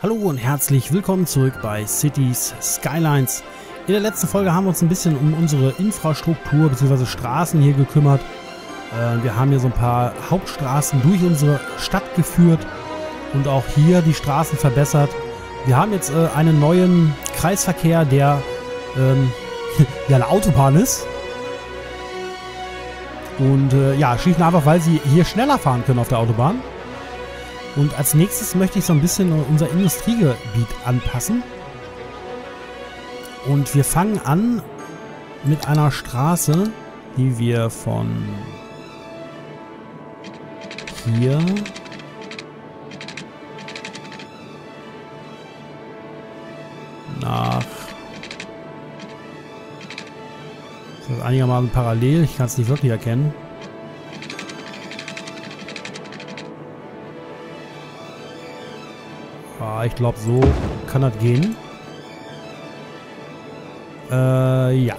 Hallo und herzlich willkommen zurück bei Cities Skylines. In der letzten Folge haben wir uns ein bisschen um unsere Infrastruktur bzw. Straßen hier gekümmert. Äh, wir haben hier so ein paar Hauptstraßen durch unsere Stadt geführt und auch hier die Straßen verbessert. Wir haben jetzt äh, einen neuen Kreisverkehr, der ähm, ja eine Autobahn ist. Und äh, ja, schlicht und einfach, weil sie hier schneller fahren können auf der Autobahn. Und als nächstes möchte ich so ein bisschen unser Industriegebiet anpassen. Und wir fangen an mit einer Straße, die wir von hier nach das ist einigermaßen parallel, ich kann es nicht wirklich erkennen. Ich glaube, so kann das gehen. Äh, ja.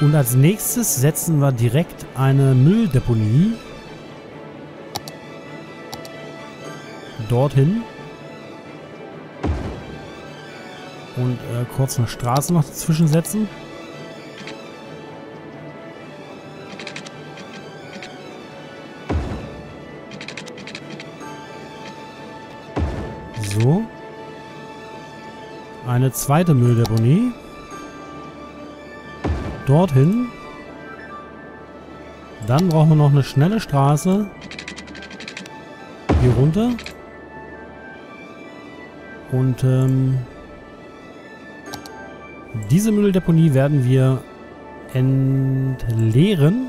Und als nächstes setzen wir direkt eine Mülldeponie dorthin. Und äh, kurz eine Straße noch dazwischen setzen. So. Eine zweite Mülldeponie. Dorthin. Dann brauchen wir noch eine schnelle Straße. Hier runter. Und ähm, diese Mülldeponie werden wir entleeren.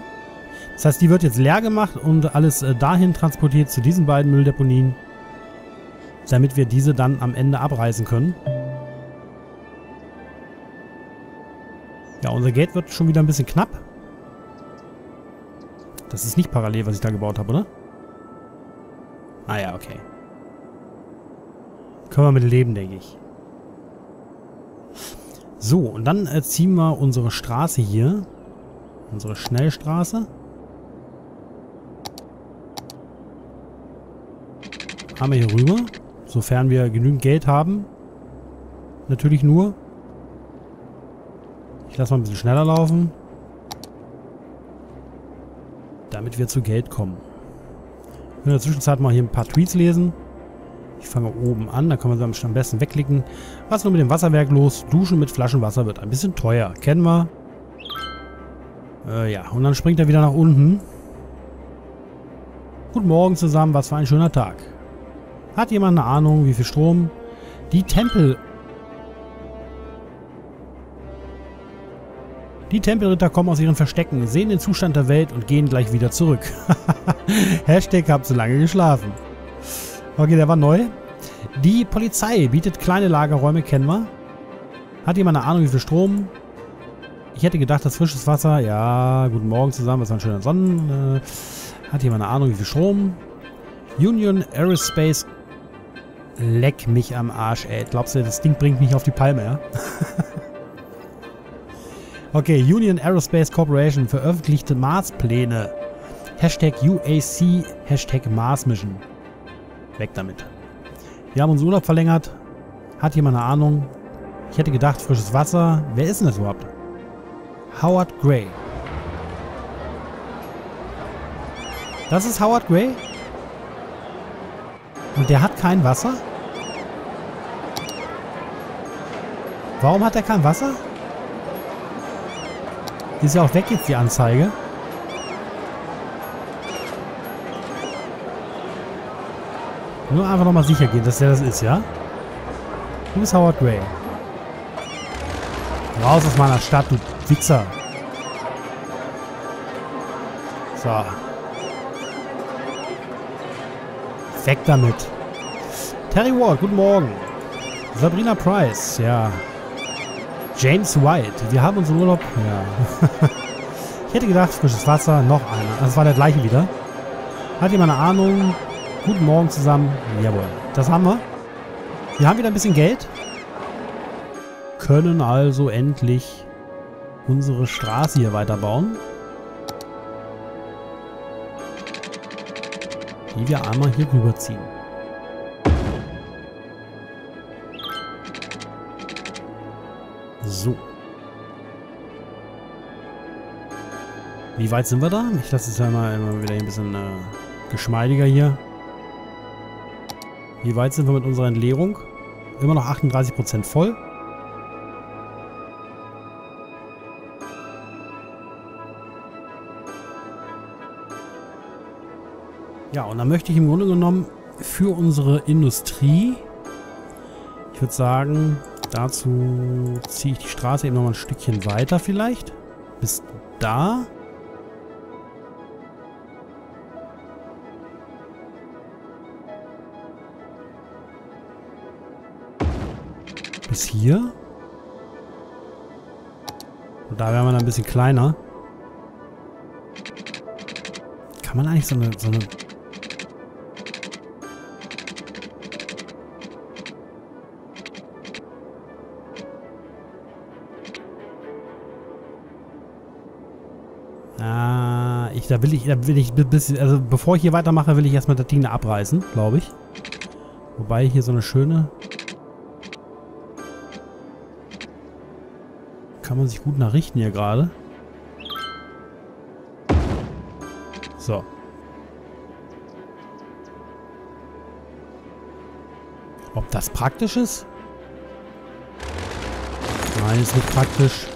Das heißt, die wird jetzt leer gemacht und alles äh, dahin transportiert zu diesen beiden Mülldeponien damit wir diese dann am Ende abreißen können. Ja, unser Gate wird schon wieder ein bisschen knapp. Das ist nicht parallel, was ich da gebaut habe, oder? Ah ja, okay. Können wir mit leben, denke ich. So, und dann äh, ziehen wir unsere Straße hier. Unsere Schnellstraße. Haben wir hier rüber. Sofern wir genügend Geld haben. Natürlich nur. Ich lasse mal ein bisschen schneller laufen. Damit wir zu Geld kommen. In der Zwischenzeit mal hier ein paar Tweets lesen. Ich fange oben an, da kann man am besten wegklicken. Was ist nun mit dem Wasserwerk los? Duschen mit Flaschenwasser wird ein bisschen teuer. Kennen wir. Äh, ja, und dann springt er wieder nach unten. Guten Morgen zusammen, was für ein schöner Tag. Hat jemand eine Ahnung, wie viel Strom? Die Tempel... Die Tempelritter kommen aus ihren Verstecken, sehen den Zustand der Welt und gehen gleich wieder zurück. Hashtag hab zu lange geschlafen. Okay, der war neu. Die Polizei bietet kleine Lagerräume, kennen wir. Hat jemand eine Ahnung, wie viel Strom? Ich hätte gedacht, das frisches Wasser. Ja, guten Morgen zusammen, was war ein schöner Sonnen. Äh, hat jemand eine Ahnung, wie viel Strom? Union Aerospace Leck mich am Arsch, ey. Glaubst du, das Ding bringt mich auf die Palme, ja? okay, Union Aerospace Corporation veröffentlichte Marspläne. Hashtag UAC, Hashtag Mars Mission. Weg damit. Wir haben unseren Urlaub verlängert. Hat jemand eine Ahnung? Ich hätte gedacht, frisches Wasser. Wer ist denn das überhaupt? Howard Gray. Das ist Howard Gray? Und der hat kein Wasser? Warum hat er kein Wasser? ist ja auch weg jetzt die Anzeige. Nur einfach nochmal sicher gehen, dass der das ist, ja? Du bist Howard Gray. Raus aus meiner Stadt, du Wichser. So. Weg damit. Terry Ward, guten Morgen. Sabrina Price, ja. James White, wir haben unseren Urlaub. Ja. ich hätte gedacht, frisches Wasser, noch einer. Das war der gleiche wieder. Hat jemand eine Ahnung? Guten Morgen zusammen. Jawohl, das haben wir. Wir haben wieder ein bisschen Geld. Können also endlich unsere Straße hier weiterbauen. die wir einmal hier rüberziehen. So. Wie weit sind wir da? Ich lasse es ja mal immer wieder ein bisschen äh, geschmeidiger hier. Wie weit sind wir mit unserer Entleerung? Immer noch 38% voll. Ja, und dann möchte ich im Grunde genommen für unsere Industrie, ich würde sagen, dazu ziehe ich die Straße eben noch mal ein Stückchen weiter vielleicht. Bis da. Bis hier. Und da wären wir dann ein bisschen kleiner. Kann man eigentlich so eine, so eine Ah, ich, da will ich, da will ich, also bevor ich hier weitermache, will ich erstmal das Ding da abreißen, glaube ich. Wobei hier so eine schöne... Kann man sich gut nachrichten hier gerade. So. Ob das praktisch ist? Nein, ist nicht praktisch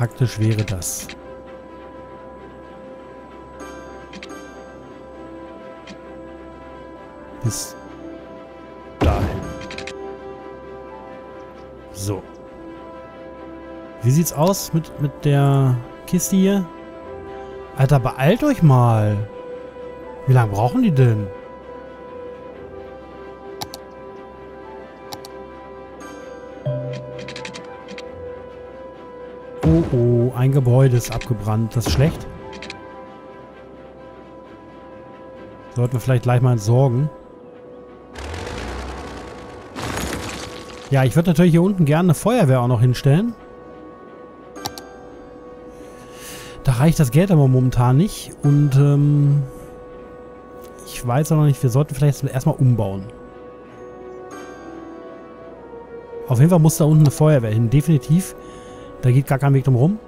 praktisch wäre das? Bis dahin. So. Wie sieht's aus mit, mit der Kiste hier? Alter, beeilt euch mal. Wie lange brauchen die denn? Oh oh, ein Gebäude ist abgebrannt. Das ist schlecht. Sollten wir vielleicht gleich mal entsorgen. Ja, ich würde natürlich hier unten gerne eine Feuerwehr auch noch hinstellen. Da reicht das Geld aber momentan nicht. Und ähm, ich weiß auch noch nicht, wir sollten vielleicht erstmal umbauen. Auf jeden Fall muss da unten eine Feuerwehr hin, definitiv. Da geht gar kein Weg drum rum.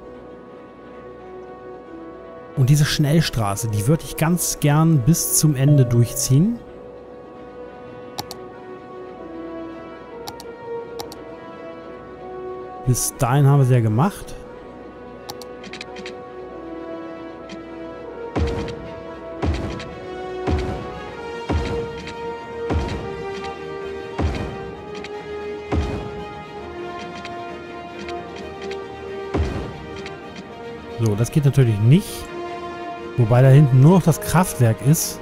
Und diese Schnellstraße, die würde ich ganz gern bis zum Ende durchziehen. Bis dahin haben wir sie ja gemacht. Geht natürlich nicht. Wobei da hinten nur noch das Kraftwerk ist.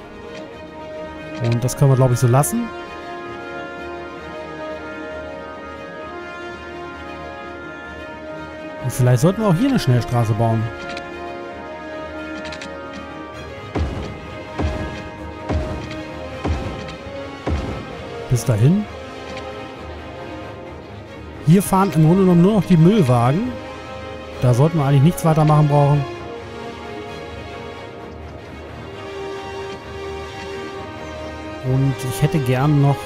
Und das können wir, glaube ich, so lassen. Und vielleicht sollten wir auch hier eine Schnellstraße bauen. Bis dahin. Hier fahren im Grunde genommen nur noch die Müllwagen. Da sollten wir eigentlich nichts weiter machen brauchen. Und ich hätte gern noch...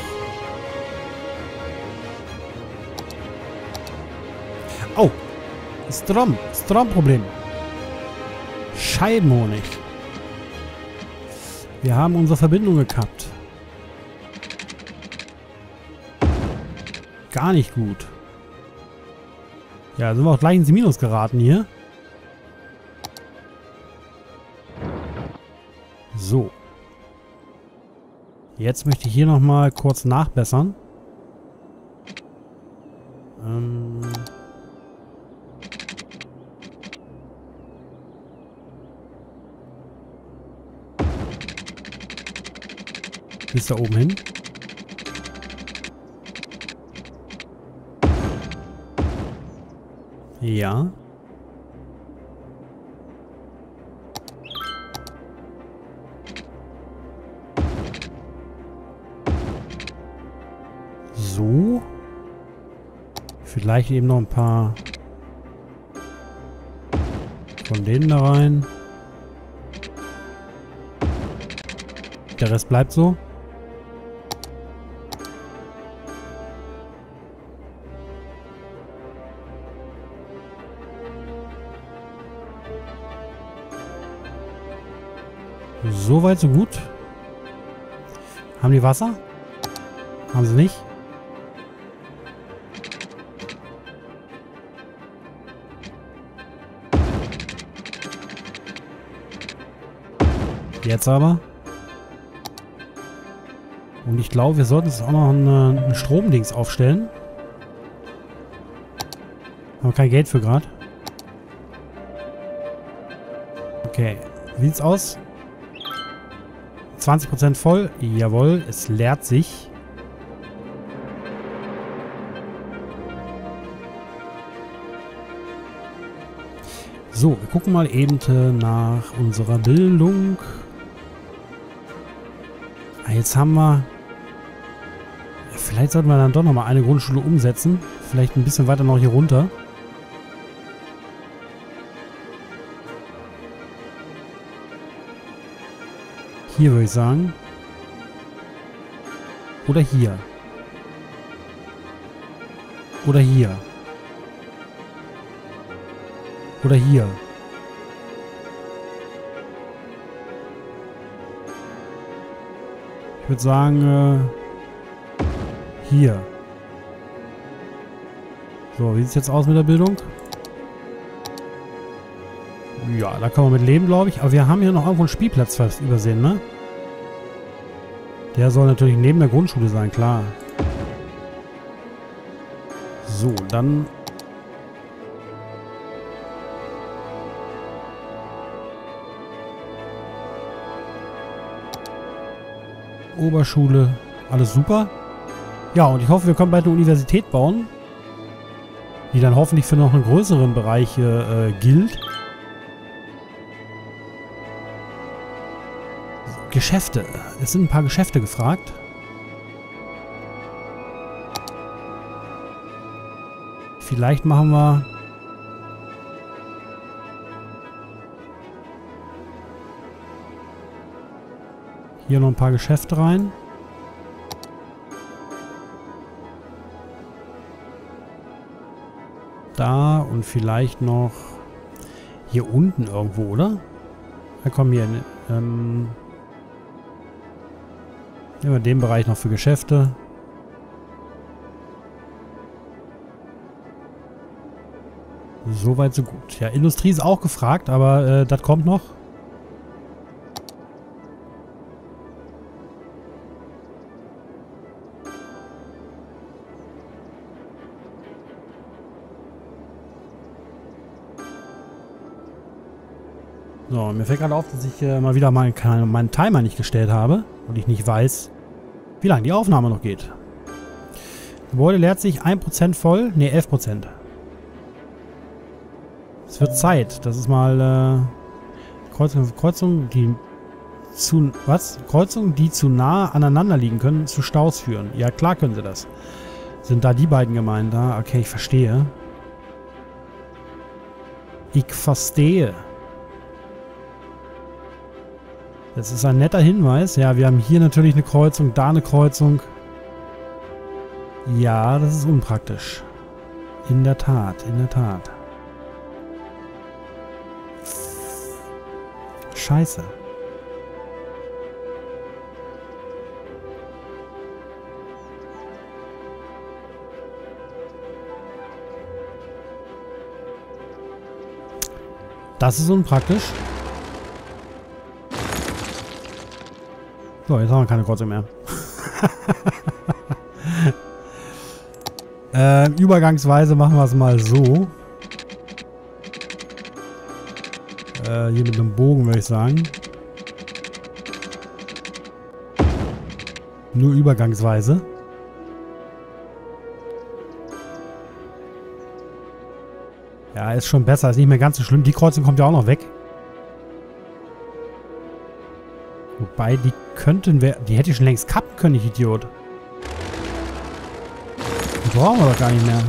Oh! Strom! Stromproblem! Scheibenhonig. Wir haben unsere Verbindung gekappt. Gar nicht gut. Ja, sind wir auch gleich ins Minus geraten hier. So. Jetzt möchte ich hier nochmal kurz nachbessern. Ähm... Bis da oben hin. Ja. So. Vielleicht eben noch ein paar von denen da rein. Der Rest bleibt so. So weit, so gut. Haben die Wasser? Haben sie nicht? Jetzt aber. Und ich glaube, wir sollten uns auch noch ein, ein Stromdings aufstellen. Haben kein Geld für gerade. Okay. Wie sieht's aus? 20% voll. Jawohl, es leert sich. So, wir gucken mal eben nach unserer Bildung. Ah, jetzt haben wir... Vielleicht sollten wir dann doch nochmal eine Grundschule umsetzen. Vielleicht ein bisschen weiter noch hier runter. Hier würde ich sagen. Oder hier. Oder hier. Oder hier. Ich würde sagen, äh, hier. So, wie sieht es jetzt aus mit der Bildung? Ja, da kann man mit leben, glaube ich. Aber wir haben hier noch irgendwo einen Spielplatz fast übersehen, ne? Der soll natürlich neben der Grundschule sein, klar. So, dann... Oberschule, alles super. Ja, und ich hoffe, wir können bald eine Universität bauen, die dann hoffentlich für noch einen größeren Bereich äh, gilt. Geschäfte. Es sind ein paar Geschäfte gefragt. Vielleicht machen wir... Hier noch ein paar Geschäfte rein. Da und vielleicht noch hier unten irgendwo, oder? Ja, komm hier. Ähm Nehmen wir den Bereich noch für Geschäfte. Soweit, so gut. Ja, Industrie ist auch gefragt, aber äh, das kommt noch. So, mir fällt gerade auf, dass ich äh, mal wieder meinen, meinen Timer nicht gestellt habe und ich nicht weiß, wie lange die Aufnahme noch geht. Gebäude leert sich 1% voll. Ne, 11%. Es wird Zeit. Das ist mal äh, Kreuzung, Kreuzung, die zu was? Kreuzungen, die zu nah aneinander liegen können, zu Staus führen. Ja, klar können sie das. Sind da die beiden gemeint da? Okay, ich verstehe. Ich verstehe. Das ist ein netter Hinweis. Ja, wir haben hier natürlich eine Kreuzung, da eine Kreuzung. Ja, das ist unpraktisch. In der Tat, in der Tat. Scheiße. Das ist unpraktisch. So, jetzt haben wir keine Kreuzung mehr. äh, übergangsweise machen wir es mal so. Äh, hier mit einem Bogen würde ich sagen. Nur übergangsweise. Ja, ist schon besser. Ist nicht mehr ganz so schlimm. Die Kreuzung kommt ja auch noch weg. Wobei, die könnten wir... Die hätte ich schon längst kappen können, ich Idiot. Die brauchen wir doch gar nicht mehr.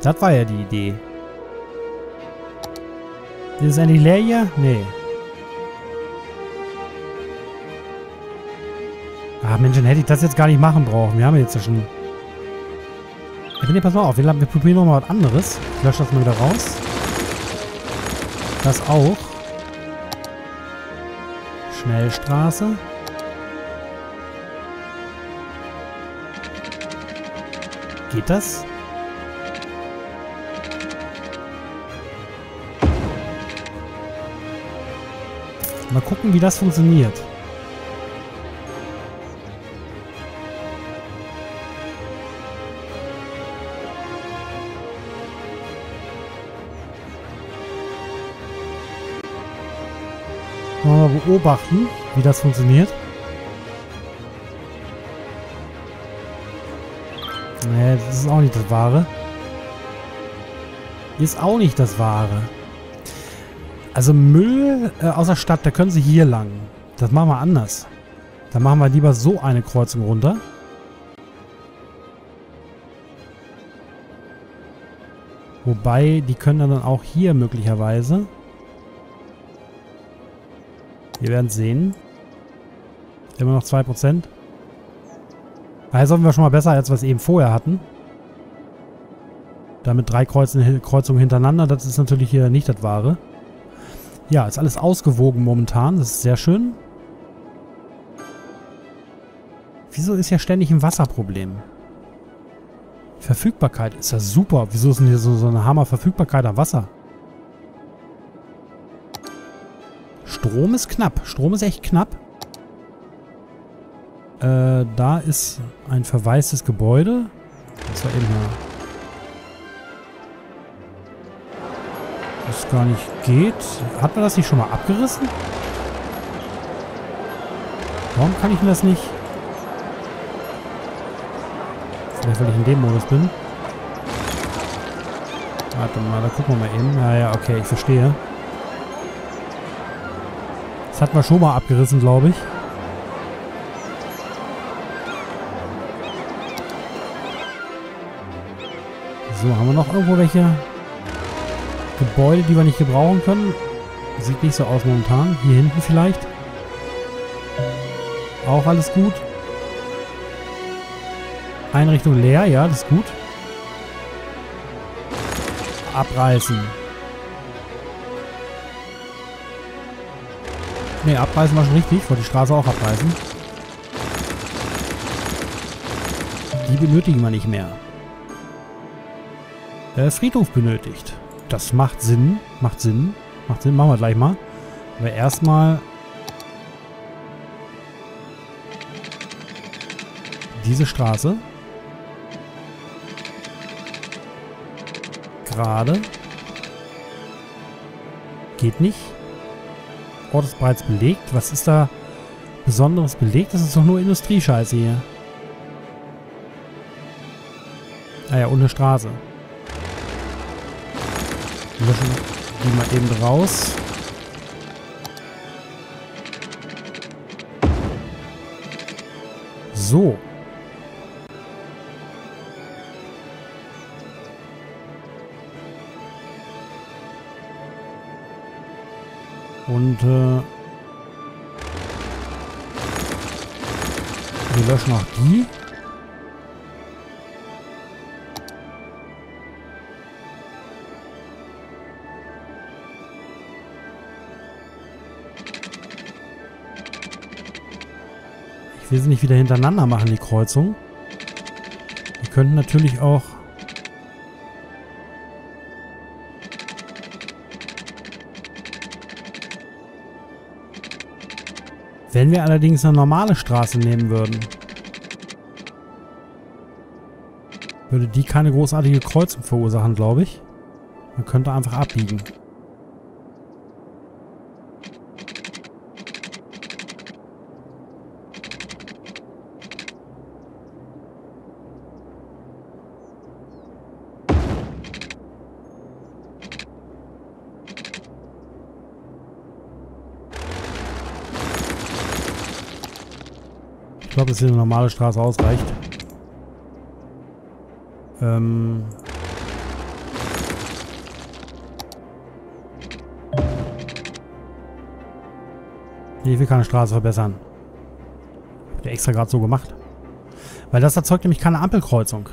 Das war ja die Idee. Ist es endlich leer hier? Nee. Ah, Mensch, dann hätte ich das jetzt gar nicht machen brauchen. Wir haben jetzt ja schon... Ja, nee, pass mal auf. Wir, wir probieren nochmal was anderes. Ich lösche das mal wieder raus. Das auch. Schnellstraße. Geht das? Mal gucken, wie das funktioniert. Beobachten, wie das funktioniert. Nee, das ist auch nicht das Wahre. Ist auch nicht das Wahre. Also Müll äh, aus der Stadt, da können sie hier lang. Das machen wir anders. Dann machen wir lieber so eine Kreuzung runter. Wobei, die können dann auch hier möglicherweise. Wir werden sehen. Immer noch 2%. Daher sollen wir schon mal besser, als wir es eben vorher hatten. Damit drei Kreuzen, Kreuzungen hintereinander, das ist natürlich hier nicht das Wahre. Ja, ist alles ausgewogen momentan. Das ist sehr schön. Wieso ist ja ständig ein Wasserproblem? Verfügbarkeit ist ja super. Wieso ist denn hier so, so eine Hammer-Verfügbarkeit am Wasser? Strom ist knapp. Strom ist echt knapp. Äh, da ist ein verwaistes Gebäude. Das war eben mal. Das gar nicht geht. Hat man das nicht schon mal abgerissen? Warum kann ich denn das nicht? Vielleicht, weil ich in dem Modus bin. Warte mal, da gucken wir mal eben. Ja, ja, okay, ich verstehe. Das hatten wir schon mal abgerissen, glaube ich. So, haben wir noch irgendwo welche Gebäude, die wir nicht gebrauchen können? Sieht nicht so aus momentan. Hier hinten vielleicht. Auch alles gut. Einrichtung leer, ja, das ist gut. Abreißen. Ne, abreißen war schon richtig. Ich wollte die Straße auch abreißen. Die benötigen wir nicht mehr. Äh, Friedhof benötigt. Das macht Sinn. Macht Sinn. Macht Sinn. Machen wir gleich mal. Aber erstmal... Diese Straße. Gerade. Geht nicht. Ort ist bereits belegt. Was ist da Besonderes belegt? Das ist doch nur Industriescheiße hier. Ah ja, und eine Straße. Löschen die mal eben raus. So. Und äh, wir löschen auch die. Ich will sie nicht wieder hintereinander machen, die Kreuzung. Wir könnten natürlich auch... Wenn wir allerdings eine normale Straße nehmen würden, würde die keine großartige Kreuzung verursachen, glaube ich. Man könnte einfach abbiegen. Glaube, dass hier eine normale Straße ausreicht. Ähm... Ich will keine Straße verbessern. Hab ich extra gerade so gemacht. Weil das erzeugt nämlich keine Ampelkreuzung.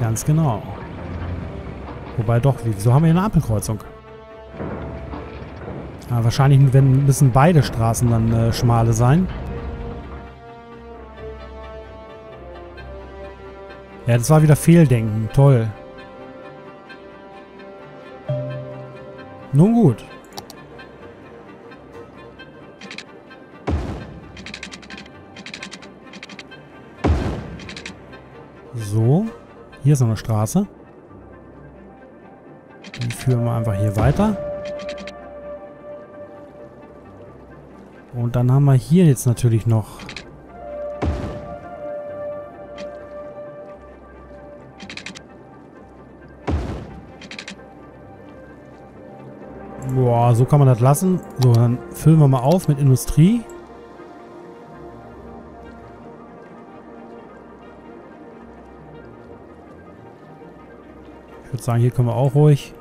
Ganz genau. Wobei doch, wieso haben wir hier eine Ampelkreuzung? Ja, wahrscheinlich wenn, müssen beide Straßen dann äh, schmale sein. Ja, das war wieder Fehldenken. Toll. Nun gut. So. Hier ist noch eine Straße. Die führen wir einfach hier weiter. Und dann haben wir hier jetzt natürlich noch Boah, so kann man das lassen. So, dann füllen wir mal auf mit Industrie. Ich würde sagen, hier können wir auch ruhig.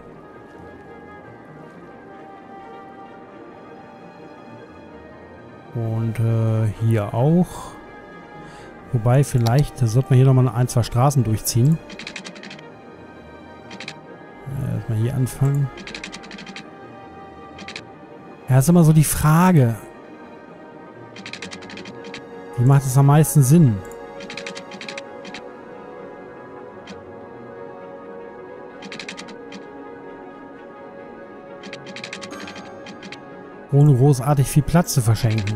Und äh, hier auch. Wobei, vielleicht sollte man hier nochmal ein, zwei Straßen durchziehen. Äh, erstmal hier anfangen. Ja, ist immer so die Frage. Wie macht es am meisten Sinn? Ohne großartig viel Platz zu verschenken.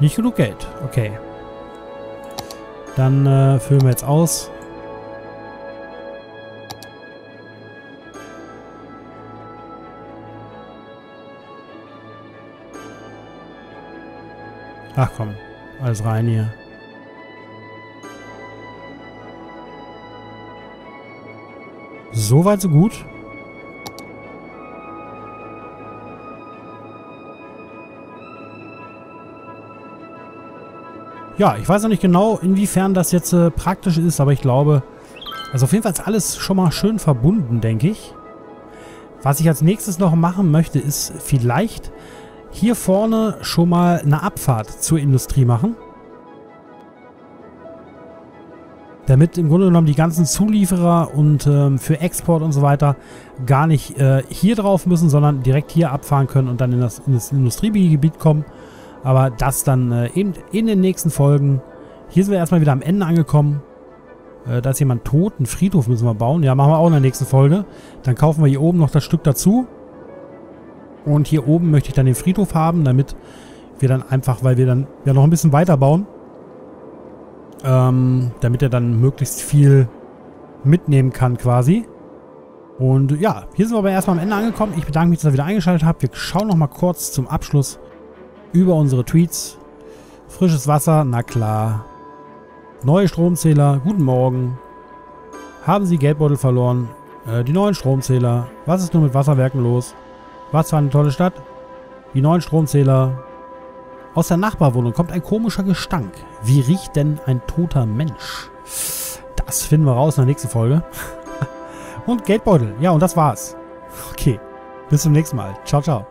Nicht genug Geld. Okay. Dann äh, füllen wir jetzt aus. Ach komm, alles rein hier. So weit, so gut. Ja, ich weiß noch nicht genau, inwiefern das jetzt äh, praktisch ist, aber ich glaube, also auf jeden Fall ist alles schon mal schön verbunden, denke ich. Was ich als nächstes noch machen möchte, ist vielleicht hier vorne schon mal eine Abfahrt zur Industrie machen. Damit im Grunde genommen die ganzen Zulieferer und ähm, für Export und so weiter gar nicht äh, hier drauf müssen, sondern direkt hier abfahren können und dann in das, in das Industriegebiet kommen aber das dann äh, eben in den nächsten Folgen. Hier sind wir erstmal wieder am Ende angekommen. Äh, da ist jemand tot. Einen Friedhof müssen wir bauen. Ja, machen wir auch in der nächsten Folge. Dann kaufen wir hier oben noch das Stück dazu. Und hier oben möchte ich dann den Friedhof haben, damit wir dann einfach, weil wir dann ja noch ein bisschen weiter bauen. Ähm, damit er dann möglichst viel mitnehmen kann quasi. Und ja, hier sind wir aber erstmal am Ende angekommen. Ich bedanke mich, dass ihr wieder eingeschaltet habt. Wir schauen noch mal kurz zum Abschluss über unsere Tweets. Frisches Wasser, na klar. Neue Stromzähler, guten Morgen. Haben Sie Geldbeutel verloren? Äh, die neuen Stromzähler. Was ist nun mit Wasserwerken los? Was für eine tolle Stadt. Die neuen Stromzähler. Aus der Nachbarwohnung kommt ein komischer Gestank. Wie riecht denn ein toter Mensch? Das finden wir raus in der nächsten Folge. und Geldbeutel. Ja, und das war's. Okay. Bis zum nächsten Mal. Ciao, ciao.